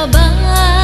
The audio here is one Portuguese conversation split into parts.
kabar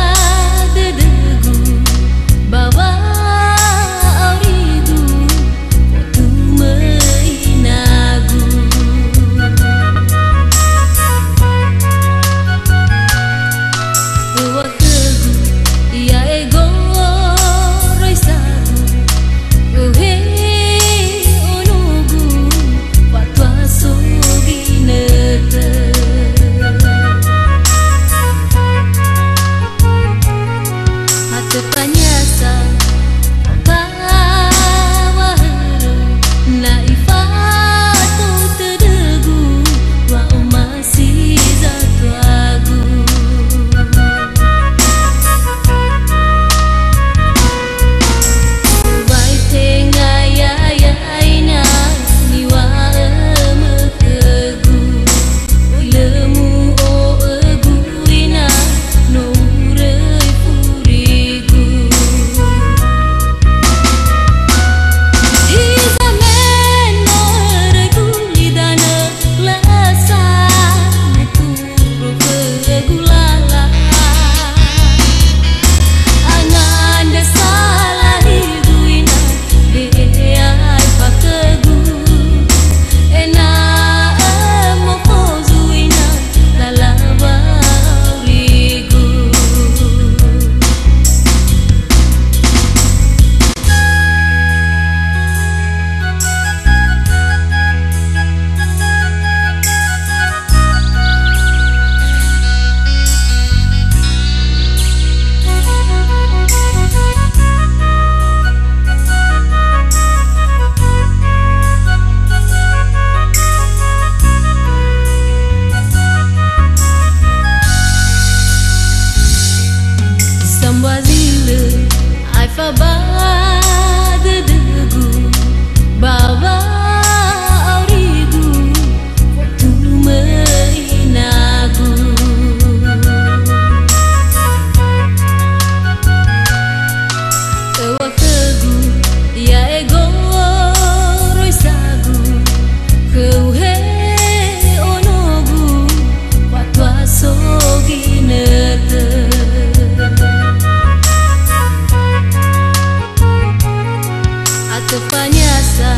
casa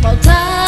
faltar.